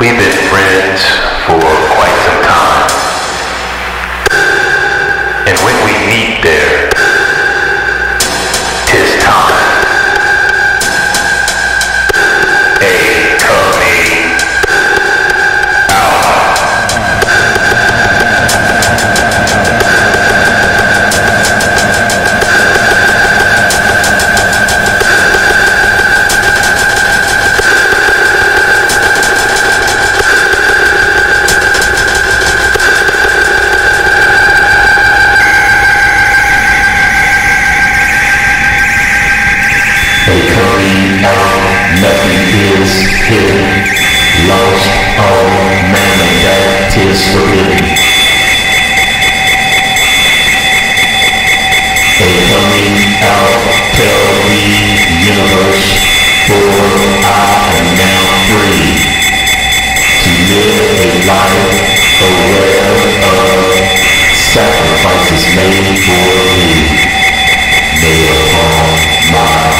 We've been friends for quite some time. And when we meet there, nothing is hidden. Lost all manner that is forbidden. A coming out tell the universe, for I am now free to live a life aware of sacrifices made for me. May upon my